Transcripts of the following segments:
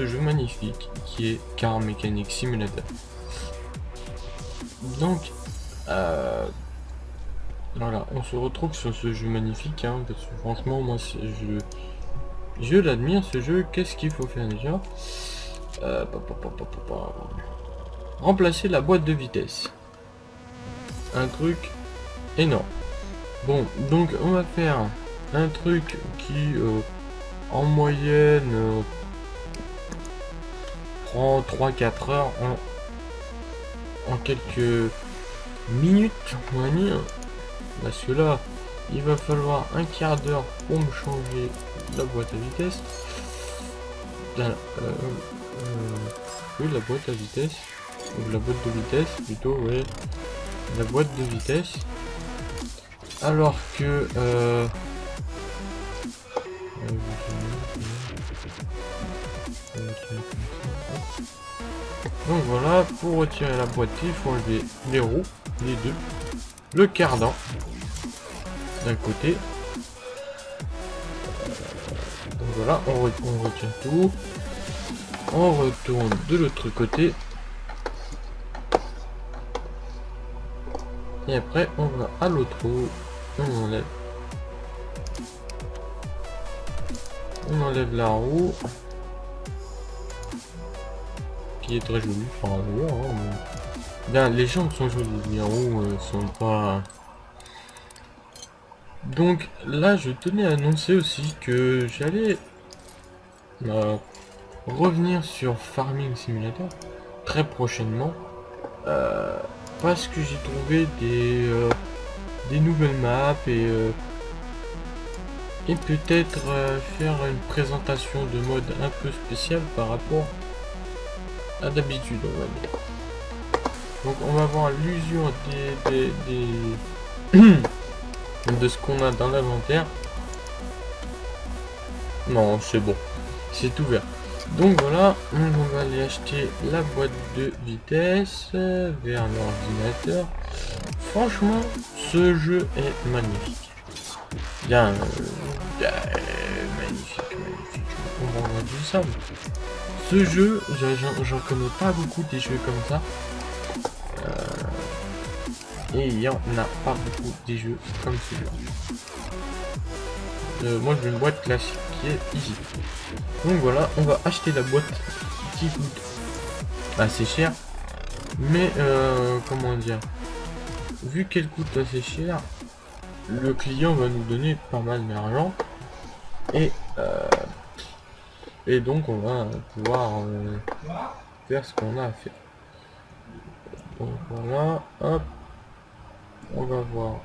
ce jeu magnifique qui est Car Mechanic Simulator. Donc, euh, voilà, on se retrouve sur ce jeu magnifique, hein, parce que franchement, moi, je, je l'admire ce jeu. Qu'est-ce qu'il faut faire déjà? Euh, Remplacer la boîte de vitesse. Un truc énorme. Bon, donc on va faire un truc qui, euh, en moyenne, prend 3-4 heures en, en quelques minutes, on va dire. Parce que là, il va falloir un quart d'heure pour me changer la boîte à vitesse. La, euh, oui, la boîte à vitesse. Ou la boîte de vitesse, plutôt, oui. La boîte de vitesse. Alors que... Euh, donc voilà, pour retirer la boîte, il faut enlever les roues, les deux, le cardan d'un côté. Donc voilà, on, on retient tout. On retourne de l'autre côté. Et après, on va à l'autre roue. On enlève. On enlève la roue. Très jolie. Enfin, hein, Bien, les jambes sont jolies. Les euh, sont pas... Donc là, je tenais à annoncer aussi que j'allais euh, revenir sur Farming Simulator très prochainement. Euh, parce que j'ai trouvé des, nouvelles maps et, peut-être faire une présentation de mode un peu spéciale par rapport à d'habitude on va dire. Donc on va voir l'usure des, des de ce qu'on a dans l'inventaire. Non, c'est bon. C'est ouvert. Donc voilà, on va aller acheter la boîte de vitesse vers l'ordinateur. Franchement, ce jeu est magnifique. Bien, euh, magnifique, magnifique. On va ça. Ce jeu, j'en connais pas beaucoup des jeux comme ça. Et il n'y en a pas beaucoup des jeux comme celui-là. Euh, moi je veux une boîte classique qui est easy. Donc voilà, on va acheter la boîte qui coûte assez cher. Mais euh, comment dire? Vu qu'elle coûte assez cher, le client va nous donner pas mal d'argent. Et, euh, et donc on va pouvoir faire ce qu'on a à faire. Hop on va voir.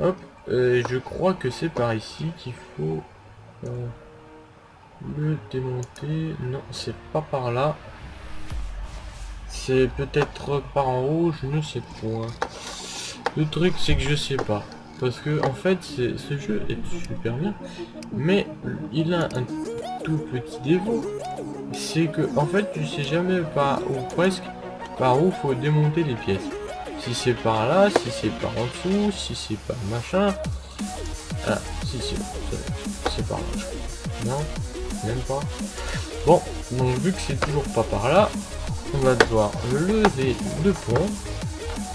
Hop, je crois que c'est par ici qu'il faut euh, le démonter. Non, c'est pas par là. C'est peut-être par en haut, je ne sais pas. Le truc, c'est que je sais pas. Parce que, en fait, ce jeu est super bien. Mais il a un tout petit défaut. C'est que, en fait, tu sais jamais par ou presque par où faut démonter les pièces. Si c'est par là, si c'est par en dessous, si c'est par machin. Ah, si, c'est par là. Non, même pas. Bon, donc vu que c'est toujours pas par là, on va devoir lever le pont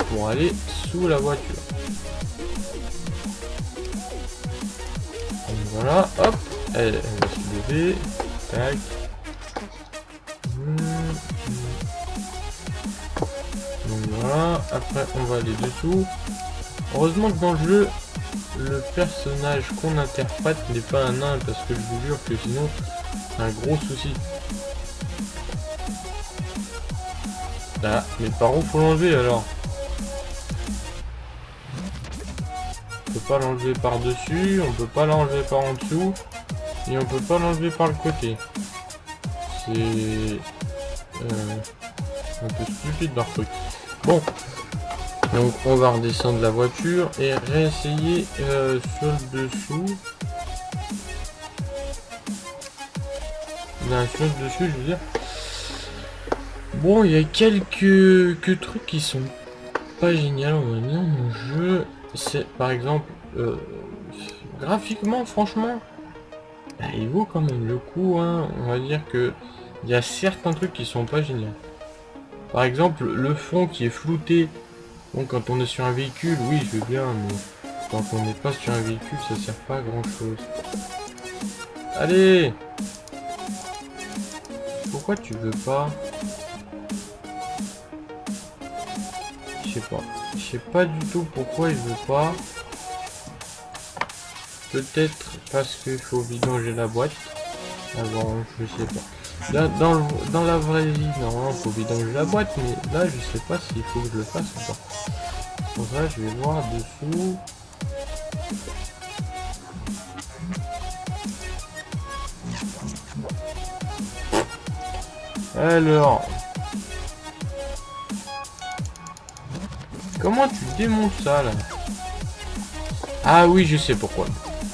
pour aller sous la voiture. Voilà, hop, elle, va se lever. Tac. après on va aller dessous. Heureusement que dans le jeu, le personnage qu'on interprète n'est pas un nain, parce que je vous jure que sinon, c'est un gros souci. Là, mais par où faut l'enlever alors pas l'enlever par dessus, on peut pas l'enlever par en dessous, et on peut pas l'enlever par le côté. C'est euh, un peu stupide leur truc. Bon, donc on va redescendre la voiture et réessayer euh, sur le dessous. Là, sur le dessus, je veux dire. Bon, il y a quelques, trucs qui sont pas géniaux, on va dire. C'est par exemple, euh, graphiquement, franchement, bah, il vaut quand même le coup. Hein. On va dire que il y a certains trucs qui sont pas géniaux. Par exemple, le fond qui est flouté. Bon, quand on est sur un véhicule, oui, je veux bien, mais quand on n'est pas sur un véhicule, ça sert pas à grand chose. Allez Pourquoi tu veux pas? Je sais pas. Je sais pas du tout pourquoi il veut pas. Peut-être parce qu'il faut vidanger la boîte. Avant, je sais pas. Dans, dans, la vraie vie, normalement, il faut vidanger la boîte, mais là, je sais pas s'il faut que je le fasse ou pas. Pour ça, je vais voir dessous. Alors... Comment tu démontes ça, là Ah oui, je sais pourquoi.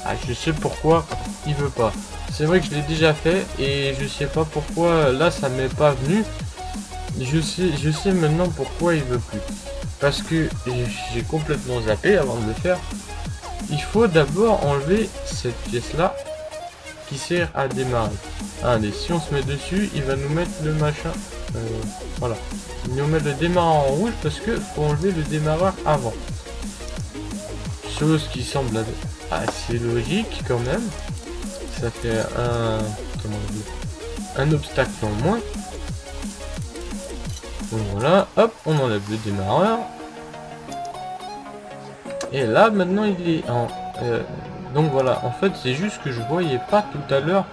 Ah, je sais pourquoi il veut pas. C'est vrai que je l'ai déjà fait et je sais pas pourquoi là ça m'est pas venu. Je sais, je sais maintenant pourquoi il veut plus. Parce que j'ai complètement zappé avant de le faire. Il faut d'abord enlever cette pièce là qui sert à démarrer. Allez, si on se met dessus, il va nous mettre le machin. Euh, voilà. Nous met le démarreur en rouge parce que faut enlever le démarreur avant. Chose qui semble assez logique quand même ça fait un, obstacle en moins. Voilà, hop, on enlève le démarreur. Et là, maintenant, il est en... Euh, donc voilà, en fait, c'est juste que je voyais pas tout à l'heure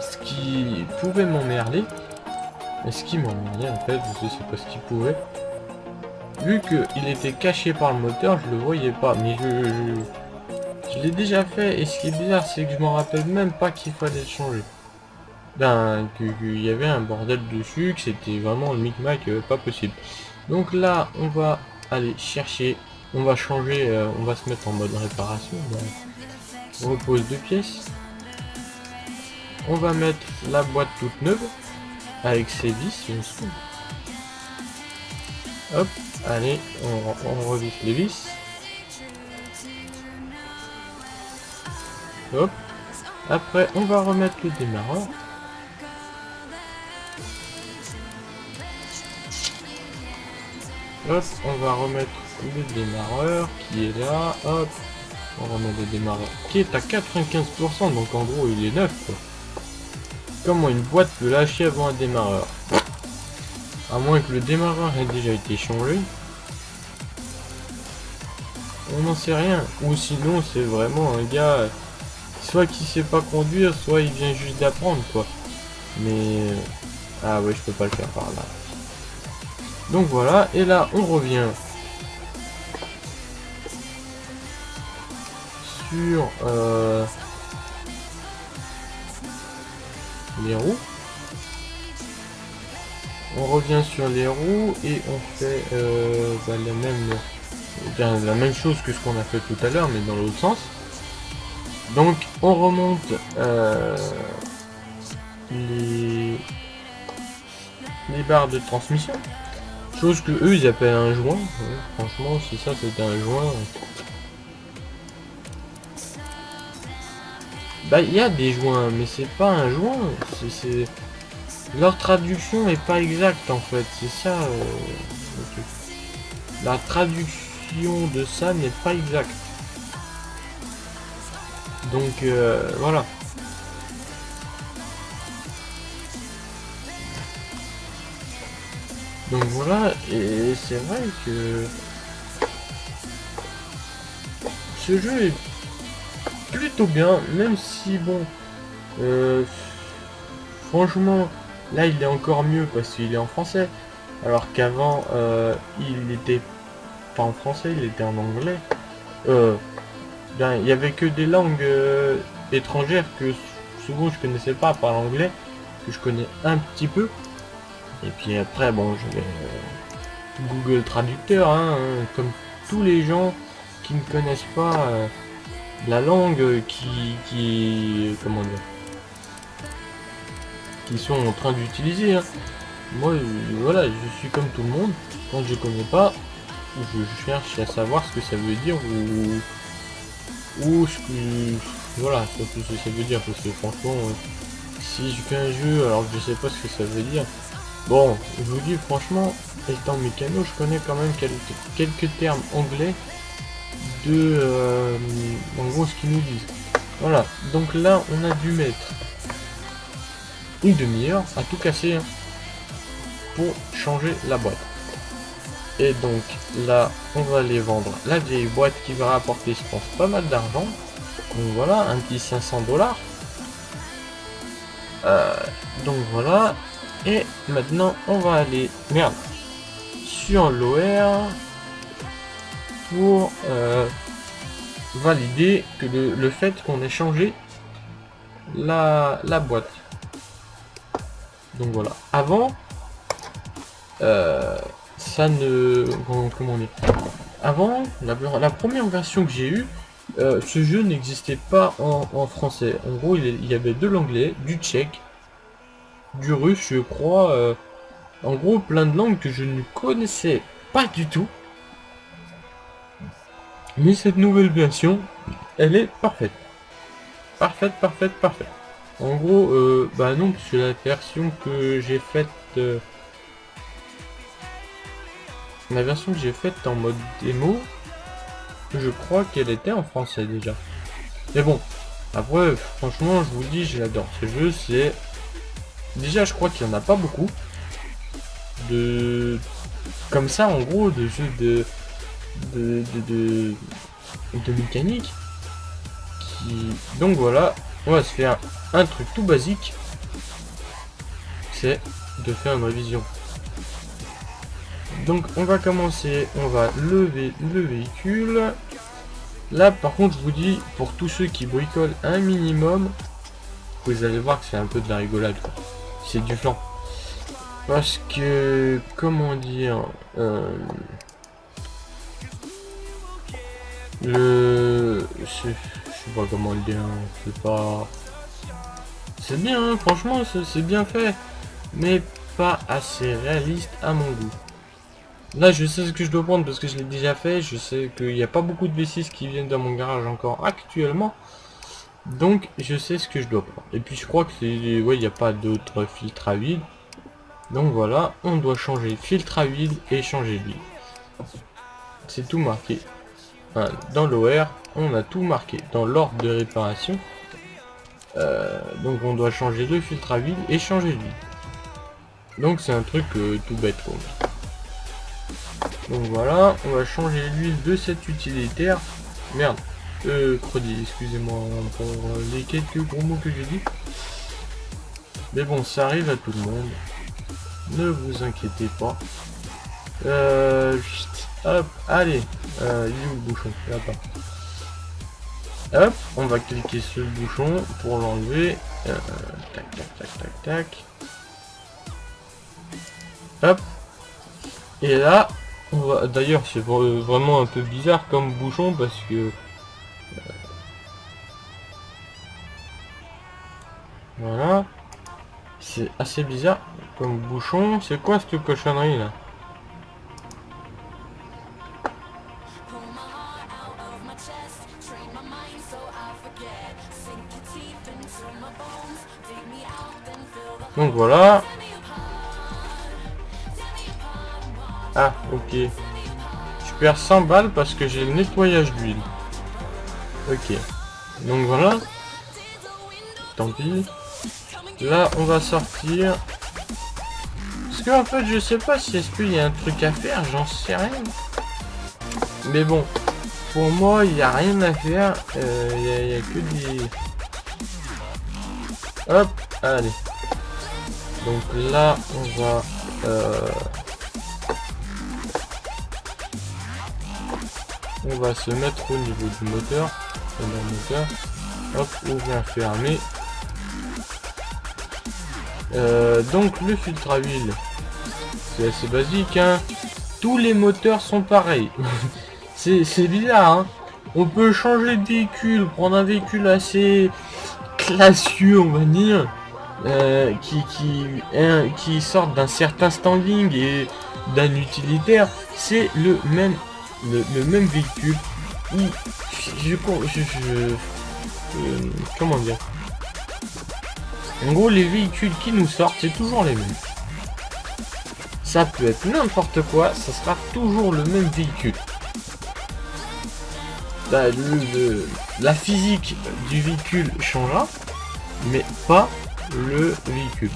ce qui pouvait m'emmerder. Et ce qui m'emmerdait, en fait, je sais pas ce qui pouvait. Vu qu'il était caché par le moteur, je le voyais pas. Mais je l'ai déjà fait et ce qui est bizarre c'est que je m'en rappelle même pas qu'il fallait changer. Ben, qu'il y avait un bordel dessus, que c'était vraiment le micmac euh, pas possible. Donc là, on va aller chercher, on va changer, euh, on va se mettre en mode réparation. on repose deux pièces. On va mettre la boîte toute neuve avec ses vis, Hop, allez, on, on les vis. Hop. Après, on va remettre le démarreur. Hop, on va remettre le démarreur qui est là. Hop. On remet le démarreur qui est à 95%, donc en gros il est neuf. Comment une boîte peut lâcher avant un démarreur À moins que le démarreur ait déjà été changé. On n'en sait rien. Ou sinon c'est vraiment un gars soit qui sait pas conduire, soit il vient juste d'apprendre quoi. Mais ah ouais, je peux pas le faire par là. Donc voilà, et là on revient sur euh, les roues. On revient sur les roues et on fait euh, bah, la même la même chose que ce qu'on a fait tout à l'heure mais dans l'autre sens. Donc on remonte euh, les, barres de transmission. Chose que eux ils appellent un joint. franchement si ça c'était un joint. Bah il y a des joints mais c'est pas un joint. C'est leur traduction est pas exacte en fait. C'est ça. Euh, La traduction de ça n'est pas exacte. Donc euh, voilà. Donc voilà, et c'est vrai que ce jeu est plutôt bien, même si bon, euh, franchement, là il est encore mieux parce qu'il est en français, alors qu'avant euh, il était pas en français, il était en anglais. Euh, ben, il y avait que des langues euh, étrangères que souvent je connaissais pas, par l'anglais, que je connais un petit peu. Et puis après, bon, je vais Google Traducteur, hein, comme tous les gens qui ne connaissent pas la langue qui, qui, comment dire, qui sont en train d'utiliser. Hein. Moi, voilà, je suis comme tout le monde. Quand je connais pas, je cherche à savoir ce que ça veut dire ou ou ce que Voilà, ce que ça veut dire, parce que franchement, euh, si je fais un jeu alors que je sais pas ce que ça veut dire, bon, je vous dis franchement, étant mécano, je connais quand même quelques termes anglais de, euh, gros, ce qu'ils nous disent. Voilà, donc là, on a dû mettre une demi-heure à tout casser pour changer la boîte. Et donc là, on va aller vendre la vieille boîte qui va rapporter, je pense, pas mal d'argent. Donc voilà, un petit 500 dollars. Euh, donc voilà. Et maintenant, on va aller, merde, sur l'OR pour euh, valider que le, fait qu'on ait changé la, la boîte. Donc voilà. Avant, euh, ça ne... Comment on dit? Avant, la, première version que j'ai eue, euh, ce jeu n'existait pas en, français. En gros, il, y avait de l'anglais, du tchèque, du russe, je crois. En gros, plein de langues que je ne connaissais pas du tout. Mais cette nouvelle version, elle est parfaite. Parfaite, parfaite, parfaite. En gros, euh, bah non, parce que la version que j'ai faite... la version que j'ai faite en mode démo, je crois qu'elle était en français déjà. Mais bon, après, franchement, je vous dis, j'adore ce jeu. C'est déjà, je crois qu'il n'y en a pas beaucoup de comme ça, en gros, de jeux de de mécanique. Qui donc voilà, on va se faire un truc tout basique. C'est de faire une révision. Donc on va commencer, on va lever le véhicule. Là par contre je vous dis, pour tous ceux qui bricolent un minimum, vous allez voir que c'est un peu de la rigolade. C'est du flanc. Parce que, comment dire, euh, le, je sais pas comment le dire, c'est pas, c'est bien, hein, franchement, c'est bien fait, mais pas assez réaliste à mon goût. Là, je sais ce que je dois prendre parce que je l'ai déjà fait. Je sais qu'il n'y a pas beaucoup de V6 qui viennent dans mon garage encore actuellement. Donc, je sais ce que je dois prendre. Et puis, je crois que c'est... Ouais, il n'y a pas d'autres filtres à huile. Donc, voilà. On doit changer filtre à huile et changer d'huile. C'est tout marqué. Dans l'OR, on a tout marqué. Dans l'ordre de réparation. Euh, donc, on doit changer le filtre à huile et changer d'huile. Donc, c'est un truc euh, tout bête. Donc voilà, on va changer l'huile de cette utilitaire. Merde, euh, excusez-moi pour les quelques gros mots que j'ai dit. Mais bon, ça arrive à tout le monde. Ne vous inquiétez pas. Euh, hop, allez. Euh, il est où le bouchon Là-bas. Hop, on va cliquer sur le bouchon pour l'enlever. Euh, tac, tac, tac, tac, tac. Hop. Et là, D'ailleurs, c'est vraiment un peu bizarre comme bouchon parce que... Euh, voilà. C'est assez bizarre comme bouchon. C'est quoi cette cochonnerie là? Voilà, Ah, ok. Je perds 100 balles parce que j'ai le nettoyage d'huile. Ok. Donc voilà. Tant pis. Là, on va sortir. Parce que en fait, je sais pas si est-ce qu'il y a un truc à faire, j'en sais rien. Mais bon, pour moi, il n'y a rien à faire. Euh, il n'y a, que des... Hop, allez. Donc là, on va... Euh, on va se mettre au niveau du moteur. moteur. Hop, ouvrir, fermer. Euh, donc le filtre à huile, c'est assez basique. Hein. Tous les moteurs sont pareils. c'est bizarre. Hein. on peut changer de véhicule, prendre un véhicule assez classieux, on va dire. Euh, qui, qui, qui sort d'un certain standing et d'un utilitaire, c'est le même le, même véhicule je, je, euh, comment dire? En gros, les véhicules qui nous sortent, c'est toujours les mêmes. Ça peut être n'importe quoi, ça sera toujours le même véhicule. la physique du véhicule changera, mais pas le véhicule.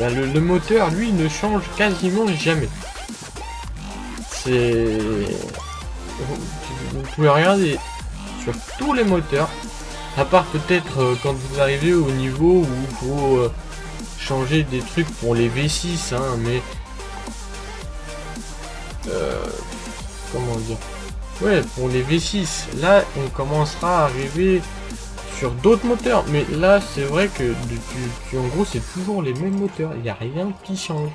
le, moteur, lui, ne change quasiment jamais. C'est... Vous, pouvez regarder sur tous les moteurs, à part peut-être euh, quand vous arrivez au niveau où il faut euh, changer des trucs pour les V6, hein, mais... Euh, comment dire? Ouais, pour les V6, là, on commencera à arriver d'autres moteurs. Mais là, c'est vrai que, en gros, c'est toujours les mêmes moteurs. Il n'y a rien qui change.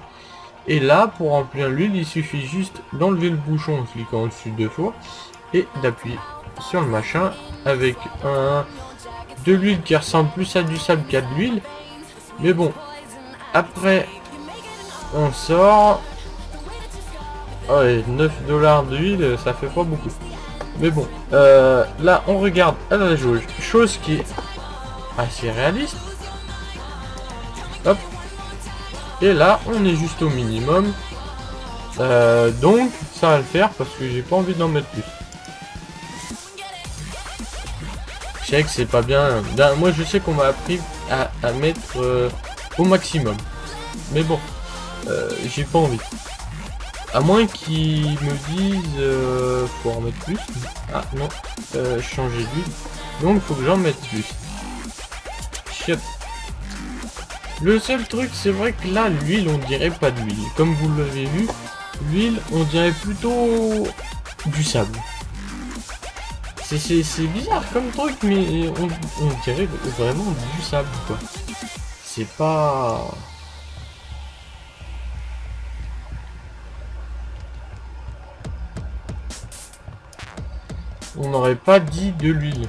Et là, pour remplir l'huile, il suffit juste d'enlever le bouchon en cliquant dessus deux fois et d'appuyer sur le machin avec un de l'huile qui ressemble plus à du sable qu'à de l'huile. Mais bon, après, on sort. Oh, 9 dollars d'huile, ça fait pas beaucoup. Mais bon, euh, là on regarde à la jauge, chose qui est assez réaliste. Hop. Et là on est juste au minimum. Euh, donc ça va le faire parce que j'ai pas envie d'en mettre plus. Je sais que c'est pas bien. Moi je sais qu'on m'a appris à, mettre euh, au maximum. Mais bon, j'ai pas envie. À moins qu'ils me disent euh, faut en mettre plus. Ah non, euh, changer d'huile. Donc faut que j'en mette plus. Le seul truc c'est vrai que là l'huile on dirait pas de l'huile. Comme vous l'avez vu, l'huile on dirait plutôt du sable. C'est bizarre comme truc mais on, dirait vraiment du sable. C'est pas... on n'aurait pas dit de l'huile.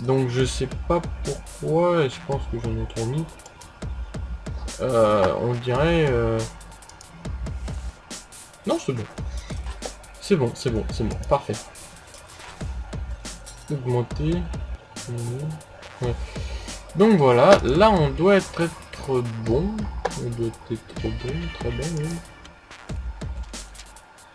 Donc je sais pas pourquoi, je pense que j'en ai trop mis. Euh, on dirait... Euh, non, c'est bon. C'est bon, c'est bon, c'est bon, parfait. Augmenter. Donc voilà, là on doit être, être bon. On doit être bon, très bon.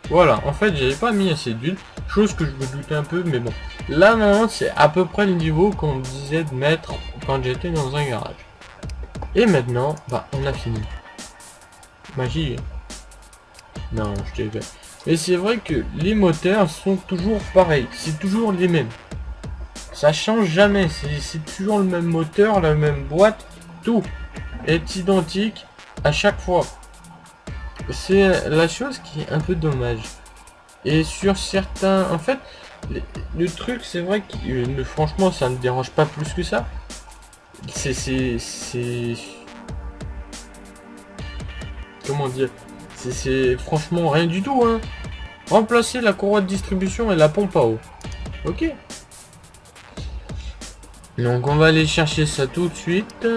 Voilà, en fait, j'avais pas mis assez d'huile, chose que je me doutais un peu, mais bon. Là, maintenant, c'est à peu près le niveau qu'on disait de mettre quand j'étais dans un garage. Et maintenant, bah, on a fini. Magie. Non, je t'ai fait. Mais c'est vrai que les moteurs sont toujours pareils, c'est toujours les mêmes. Ça change jamais, c'est toujours le même moteur, la même boîte, tout est identique à chaque fois c'est la chose qui est un peu dommage. Et sur certains... En fait, le, truc, c'est vrai que euh, franchement, ça ne dérange pas plus que ça. C'est... C'est... Comment dire C'est franchement rien du tout, hein. Remplacer la courroie de distribution et la pompe à eau. Ok. Donc on va aller chercher ça tout de suite.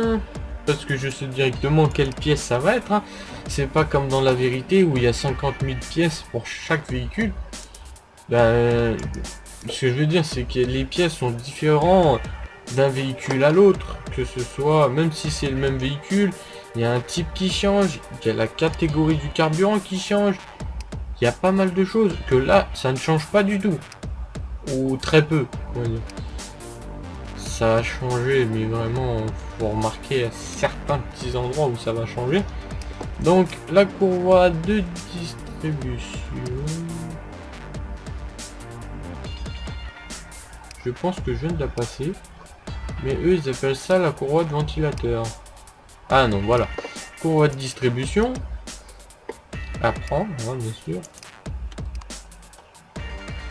Parce que je sais directement quelle pièce ça va être. Hein. C'est pas comme dans la vérité où il y a 50 000 pièces pour chaque véhicule. Ben, ce que je veux dire, c'est que les pièces sont différentes d'un véhicule à l'autre. Que ce soit, même si c'est le même véhicule, il y a un type qui change, il y a la catégorie du carburant qui change. Il y a pas mal de choses que là, ça ne change pas du tout. Ou très peu, Ça a changé, mais vraiment, faut remarquer à certains petits endroits où ça va changer. Donc la courroie de distribution. Je pense que je viens de la passer. Mais eux ils appellent ça la courroie de ventilateur. Ah non voilà. Courroie de distribution. À prendre, hein, bien sûr.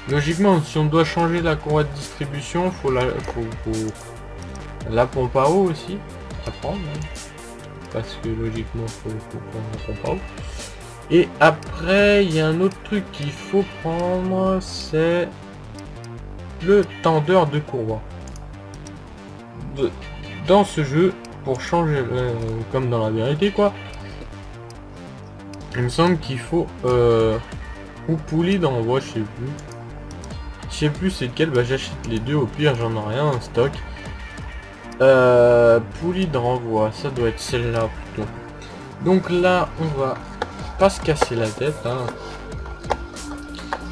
Logiquement, si on doit changer la courroie de distribution, faut la, faut, la pompe à eau aussi. À prendre. Hein parce que logiquement faut, faut prendre Et après, il y a un autre truc qu'il faut prendre, c'est le tendeur de courroie. dans ce jeu, pour changer, euh, comme dans la vérité quoi, il me semble qu'il faut euh, ou poulie dans je sais plus. Je sais plus c'est lequel, bah j'achète les deux, au pire j'en ai rien en stock. Euh, poulie de renvoi, ça doit être celle-là plutôt. Donc là, on va pas se casser la tête. Hein.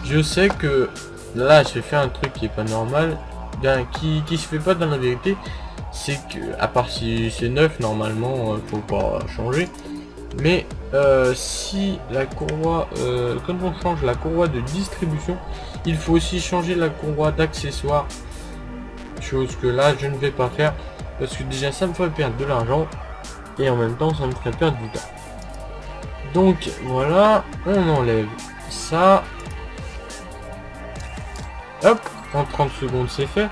Je sais que là, j'ai fait un truc qui est pas normal, ben, qui, qui se fait pas dans la vérité. C'est que, à part si c'est neuf, normalement, euh, faut pas changer. Mais euh, si la courroie, euh, quand on change la courroie de distribution, il faut aussi changer la courroie d'accessoires. Chose que là, je ne vais pas faire. Parce que déjà, ça me ferait perdre de l'argent. Et en même temps, ça me ferait perdre du temps. Donc, voilà. On enlève ça. Hop. En 30 secondes, c'est fait.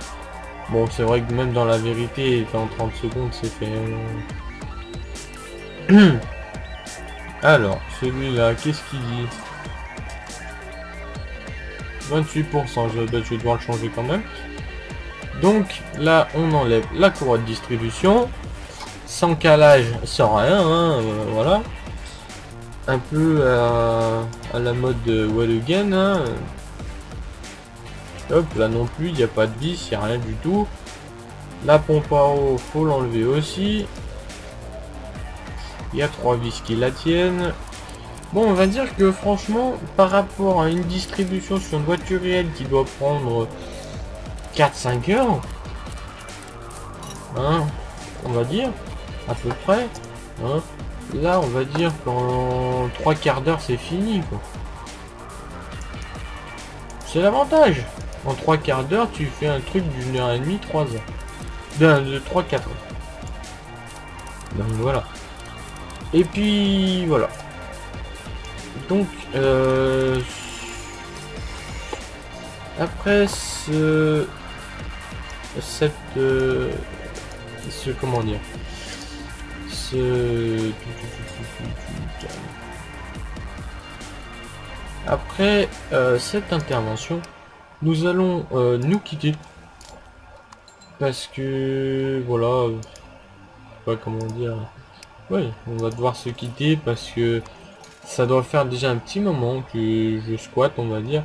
Bon, c'est vrai que même dans la vérité, en 30 secondes, c'est fait. Alors, celui-là, qu'est-ce qu'il dit? 28%, je, je vais devoir le changer quand même. Donc là, on enlève la courroie de distribution. Sans calage, sans rien, hein, euh, voilà. Un peu à, la mode de Again, hein. Hop, là non plus, il n'y a pas de vis, il n'y a rien du tout. La pompe à eau, faut l'enlever aussi. Il y a trois vis qui la tiennent. Bon, on va dire que franchement, par rapport à une distribution sur une voiture réelle qui doit prendre 4-5 heures, hein, on va dire, à peu près, hein, là on va dire qu'en 3 quarts d'heure c'est fini. C'est l'avantage. En 3 quarts d'heure, tu fais un truc d'une heure et demie, 3 heures. De 3-4 heures. Donc voilà. Et puis voilà. Donc euh, après ce cette euh, ce comment dire ce après euh, cette intervention nous allons nous quitter parce que voilà pas comment dire oui, on va devoir se quitter parce que ça doit faire déjà un petit moment que je squatte, on va dire.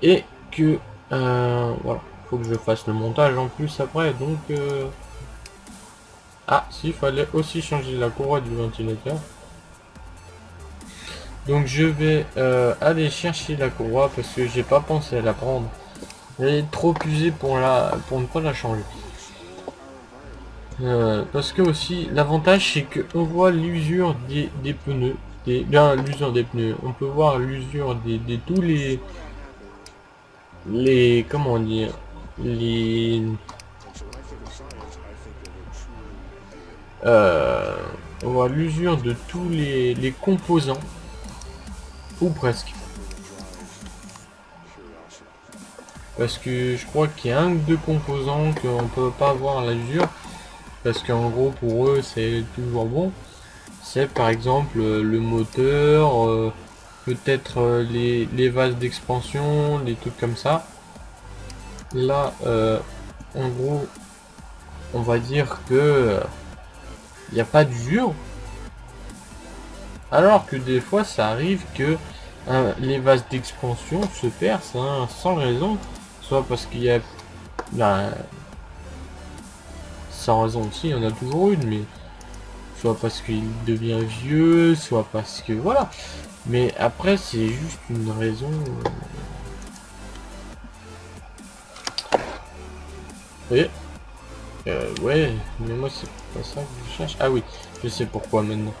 Et que, euh, voilà, faut que je fasse le montage en plus après, donc... Euh... Ah, s'il fallait aussi changer la courroie du ventilateur. Donc je vais euh, aller chercher la courroie parce que j'ai pas pensé à la prendre. Elle est trop usée pour, la, pour ne pas la changer. Euh, parce que aussi, l'avantage c'est que on voit l'usure des, pneus. Des, bien l'usure des pneus. On peut voir l'usure des, tous les... Les... Comment dire Les... Euh, on voit l'usure de tous les, les composants. Ou presque. Parce que je crois qu'il y a un ou deux composants qu'on peut pas voir l'usure parce qu'en gros pour eux c'est toujours bon. C'est par exemple euh, le moteur euh, peut-être euh, les, les, vases d'expansion des trucs comme ça. Là en gros on va dire que il n'y a pas d'usure. Alors que des fois ça arrive que les vases d'expansion se percent hein, sans raison. Soit parce qu'il y a ben, raison aussi, il y en a toujours une, mais soit parce qu'il devient vieux, soit parce que voilà. Mais après, c'est juste une raison. Et euh, ouais, mais moi c'est pas ça que je cherche. Ah oui, je sais pourquoi maintenant.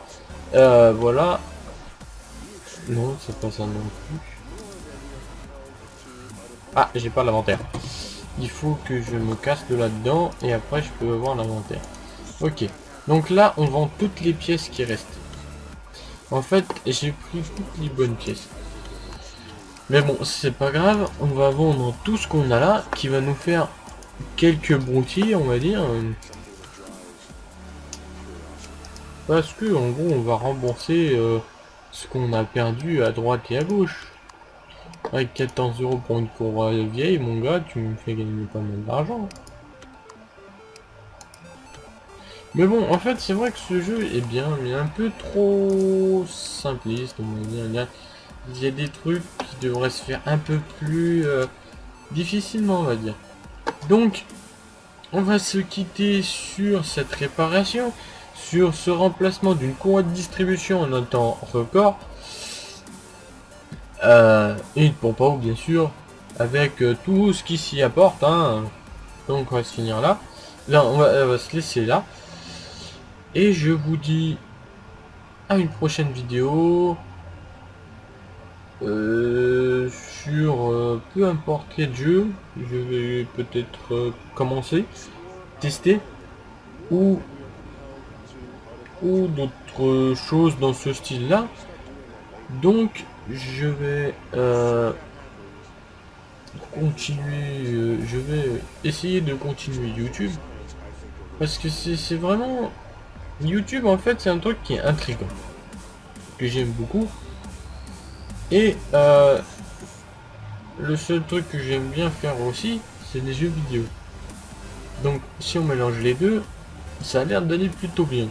Euh, voilà. Non, c'est pas ça non plus. Ah, j'ai pas l'inventaire il faut que je me casse de là-dedans et après je peux voir l'inventaire. Ok, donc là on vend toutes les pièces qui restent. En fait, j'ai pris toutes les bonnes pièces. Mais bon, c'est pas grave, on va vendre tout ce qu'on a là, qui va nous faire quelques broutilles, on va dire. Parce que, en gros, on va rembourser euh, ce qu'on a perdu à droite et à gauche. Avec 14 euros pour une cour vieille, mon gars, tu me fais gagner pas mal d'argent. Mais bon, en fait, c'est vrai que ce jeu est bien, mais un peu trop simpliste, on va dire. Il y a, des trucs qui devraient se faire un peu plus euh, Difficilement, on va dire. Donc, on va se quitter sur cette réparation, sur ce remplacement d'une courroie de distribution en un temps record. Euh, et une pompe eau, bien sûr, avec euh, tout ce qui s'y apporte. Hein. Donc, on va se finir là. Là, on va se laisser là. Et je vous dis à une prochaine vidéo. Euh, sur peu importe quel jeu, je vais peut-être commencer, tester, ou, ou d'autres choses dans ce style-là. Donc, je vais continuer, je vais essayer de continuer YouTube, parce que c'est vraiment... YouTube, en fait, c'est un truc qui est intrigant, que j'aime beaucoup. Et euh, le seul truc que j'aime bien faire aussi, c'est les jeux vidéo. Donc si on mélange les deux, ça a l'air d'aller plutôt bien.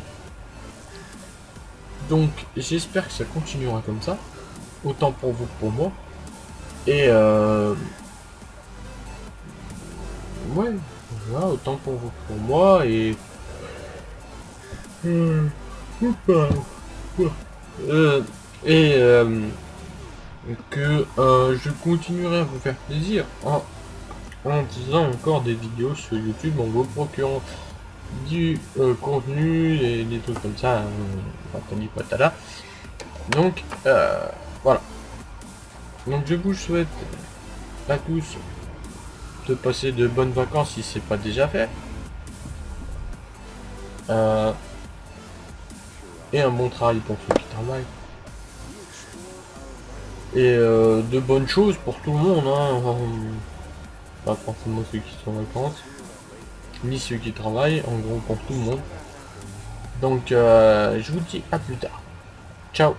Donc j'espère que ça continuera comme ça. Autant pour vous pour moi. Et euh... Ouais, voilà, autant pour vous pour moi. Et... Euh... euh que je continuerai à vous faire plaisir en, en disant encore des vidéos sur YouTube en vous procurant du contenu et des trucs comme ça, hein, Donc euh, voilà. Donc je vous souhaite à tous de passer de bonnes vacances si c'est pas déjà fait. et un bon travail pour ceux qui travaillent et euh, de bonnes choses pour tout le monde, hein. pas forcément ceux qui sont en vacances, ni ceux qui travaillent, en gros pour tout le monde. Donc euh, je vous dis à plus tard. Ciao